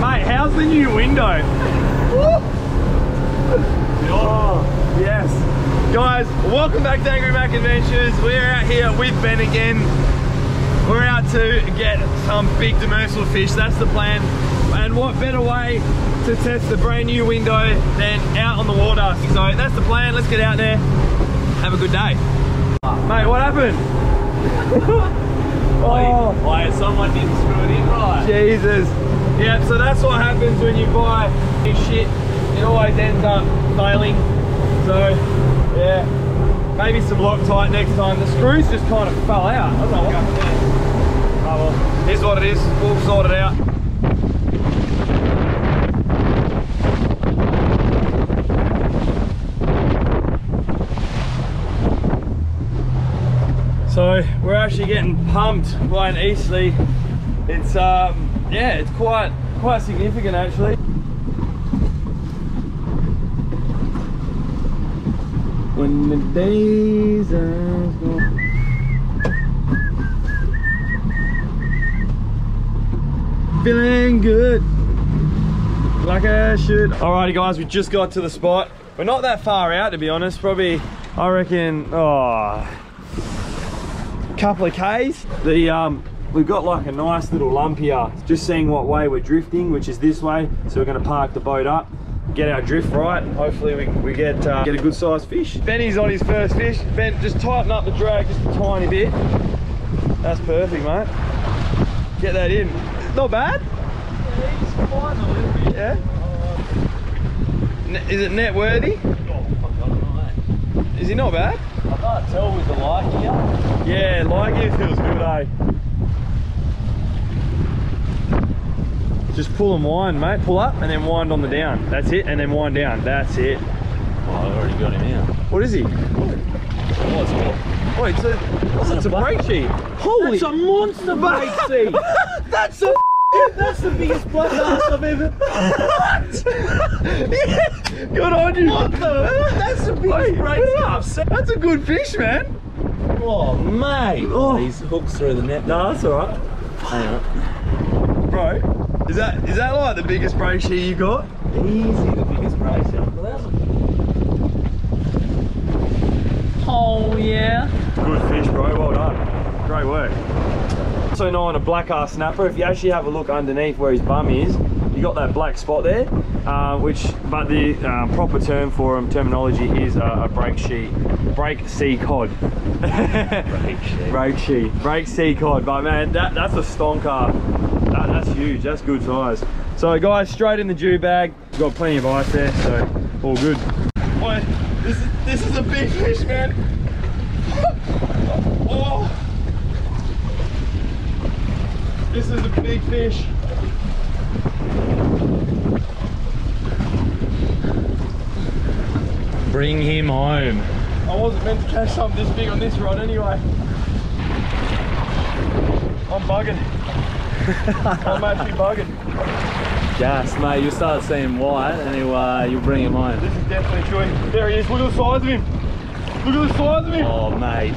Mate, how's the new window? oh, yes. Guys, welcome back to Angry Mack Adventures. We're out here with Ben again. We're out to get some big demersal fish. That's the plan. And what better way to test the brand new window than out on the water. So that's the plan. Let's get out there. Have a good day. Mate, what happened? Oh, why someone didn't screw it in right. Jesus. Yeah, so that's what happens when you buy new shit. It always ends up failing. So, yeah, maybe some Loctite next time. The screws just kind of fell out. I don't know what happened there. Oh well, here's what it is. We'll sort it out. So we're actually getting pumped by an easterly. It's um yeah, it's quite quite significant actually. When the days are gone. Feeling good. Like I should. Alrighty guys, we just got to the spot. We're not that far out to be honest. Probably I reckon oh couple of Ks. The um, we've got like a nice little lump here. Just seeing what way we're drifting, which is this way. So we're gonna park the boat up, get our drift right. Hopefully we, we get uh, get a good sized fish. Benny's on his first fish. Ben, just tighten up the drag just a tiny bit. That's perfect, mate. Get that in. Not bad. Yeah. Is it net worthy? Is he not bad? I can't tell with the light here. Yeah, like it feels good, eh? Just pull and wind, mate. Pull up and then wind on the down. That's it, and then wind down. That's it. Oh, I already got him here. What is he? What's what? Oh, Wait, so what's it's a brake sheet? Holy! That's a monster brake seat. That's a That's the biggest black ass I've ever. yeah, good on you. What the? That's the biggest Wait, brake put it seat up. I've seen. That's a good fish, man. Oh, mate. Oh. These hooks through the net. No, that's all right, Hang on. bro. Is that is that like the biggest brake sheet you got? Easy, the biggest brake seat. Oh, yeah. Good fish, bro. Well done. Great work. Also know on a black ass snapper, if you actually have a look underneath where his bum is, you got that black spot there, uh, which, but the uh, proper term for him, terminology is uh, a break sheet, breaksea cod. break sheet. brake sheet, breaksea cod. But man, that, that's a stonker. That, that's huge. That's good size. So guys, straight in the dew bag. We've got plenty of ice there, so all good. Boy, this is this is a big fish, man. oh. This is a big fish. Bring him home. I wasn't meant to catch something this big on this rod anyway. I'm bugging. I'm actually bugging. Gas, mate. You start seeing white, and you uh, you bring him home. This is definitely chewing. There he is. Look at the size of him. Look at the size of him. Oh, mate.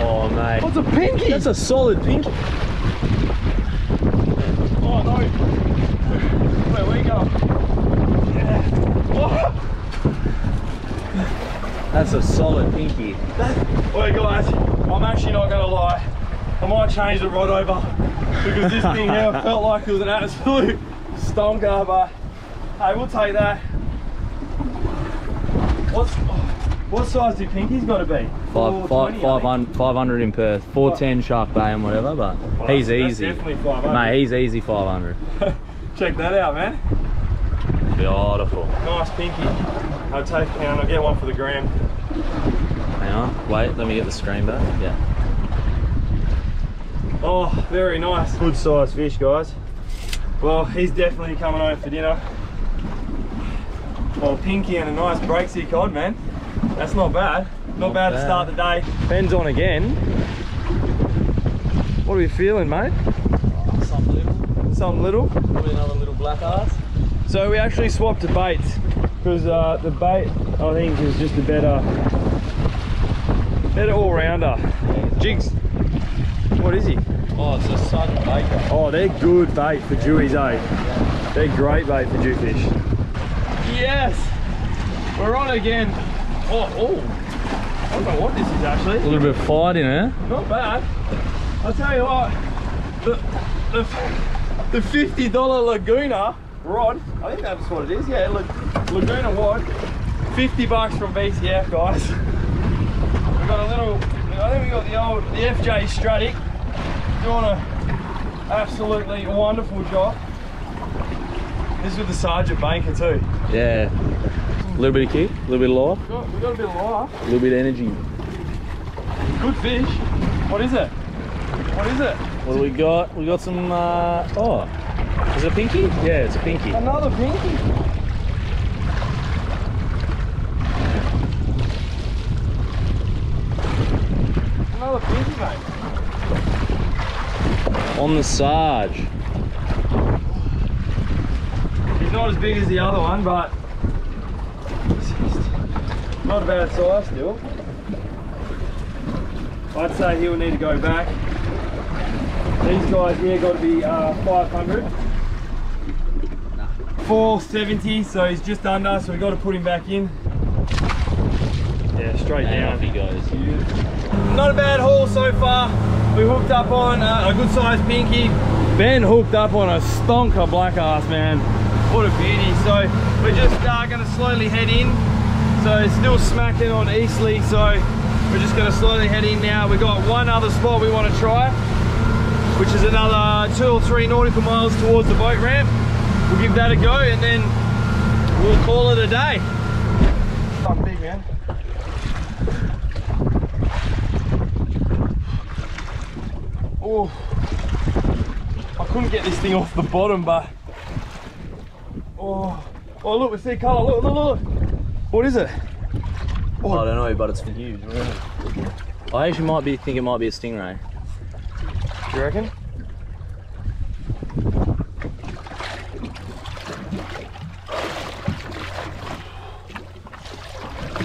Oh, mate. What's a pinky? That's a solid pinky. Oh no. Where we go? Yeah. Oh. That's a solid pinky. Wait guys, I'm actually not gonna lie. I might change the rod over because this thing here felt like it was an absolute stonker, but hey, we'll take that. What's what size do pinkies got to be? Five, five, 500, 500 in Perth, 410 Shark Bay and whatever, but Well, he's easy. definitely 500. Mate, he's easy 500. Check that out, man. Beautiful. Nice pinky. I'll take and I'll get one for the gram. Hang on, wait, let me get the screen back. Yeah. Oh, very nice. Good sized fish, guys. Well, he's definitely coming home for dinner. Well, pinky and a nice breaksea cod, man. That's not bad. Not, Not bad, to bad. start the day. Ben's on again. What are we feeling, mate? Something little, Something little. probably another little black ass. So we actually swapped the baits because uh, the bait I think is just a better, better all rounder. Jigs. What is he? Oh, it's a Sergeant Baker. Oh, they're good bait for dewies, eh? They're great bait for jewfish. Yes! We're on again. Oh, oh. I don't know what this is actually. A little bit of fight in it. Not bad. I'll tell you what, the, the, the $50 Laguna rod, I think that's what it is, yeah, La- Laguna rod, 50 bucks from BCF, guys. We've got a little, I think we got the old, the FJ Stradic, doing a absolutely wonderful job. This is with the Sergeant Baker too. Yeah. A little bit of kick, a little bit of life, We got, we got a bit of life. a little bit of energy. Good fish. What is it? What is it? What do we got? We got some, uh, oh, is it a pinky? Yeah, it's a pinky. Another pinky. Another pinky, mate. On the Sarge. He's not as big as the other one, but not a bad size still. I'd say he'll need to go back. These guys here got to be uh, 500. 470, so he's just under, so we got to put him back in. Yeah, straight And down. he goes. Not a bad haul so far. We hooked up on uh, a good sized pinky. Ben hooked up on a stonker black ass, man. What a beauty. So we're just uh, gonna slowly head in. So it's still smacking on easterly, so we're just gonna slowly head in now. We've got one other spot we wanna try, which is another two or three nautical miles towards the boat ramp. We'll give that a go and then we'll call it a day. Oh, big man. Oh, I couldn't get this thing off the bottom, but oh, oh look, we see colour. Look, look, look. What is it? Oh. I don't know, but it's huge. Really. I actually might be think it might be a stingray. Do you reckon?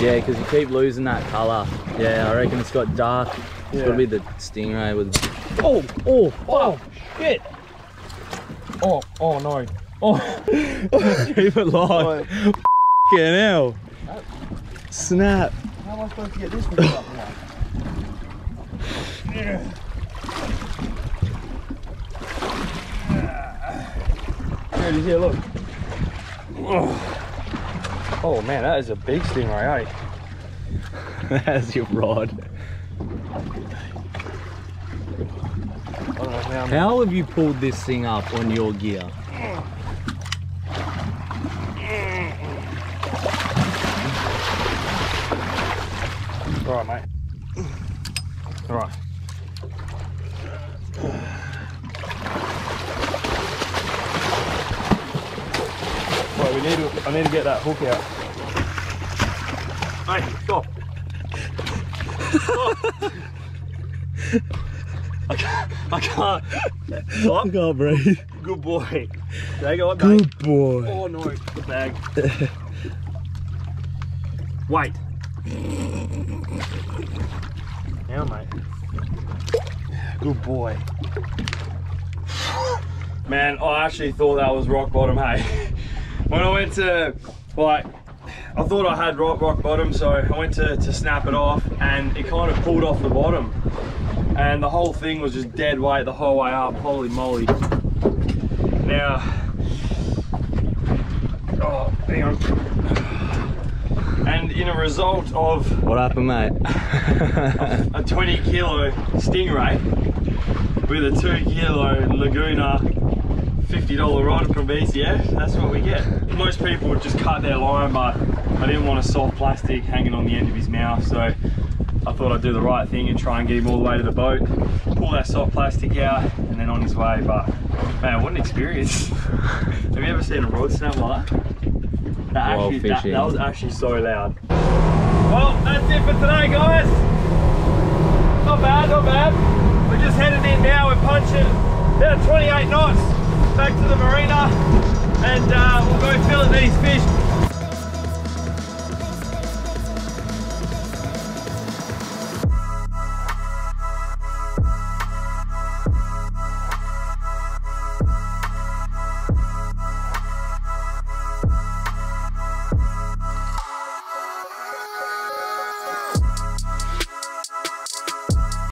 Yeah, because you keep losing that colour. Yeah, I reckon it's got dark. It's Yeah. got to be the stingray with. Oh, oh, Oh, shit. Oh, oh no. Oh, keep it live. Fucking hell. Snap. how am I supposed to get this one up now? Yeah. Here it is, here, look. Oh. oh man, that is a big stingray, eh? That's your rod. I don't know how How have you pulled this thing up on your gear? All right, mate. All right. Right, we need to. I need to get that hook out. Hey, stop. I can't. I can't. Stop. I can't breathe. Good boy. Take it, mate. boy. Oh no, the bag. Wait. Now, mate. Good boy. Man, I actually thought that was rock bottom, hey. When I went to, like, I thought I had rock, rock bottom, so I went to, to snap it off and it kind of pulled off the bottom. And the whole thing was just dead weight the whole way up, holy moly. Now, oh, hang on. And in a result of What happened, mate? a 20 kilo stingray with a 2 kilo Laguna $50 rod from BCF, that's what we get. Most people would just cut their line, but I didn't want a soft plastic hanging on the end of his mouth, so I thought I'd do the right thing and try and get him all the way to the boat, pull that soft plastic out, and then on his way. But man, what an experience! Have you ever seen a rod snap like that? That, actually, that, that was actually so loud. Well, that's it for today, guys. Not bad, not bad. We're just heading in now. We're punching about 28 knots back to the marina, and uh, we'll go fillet these fish.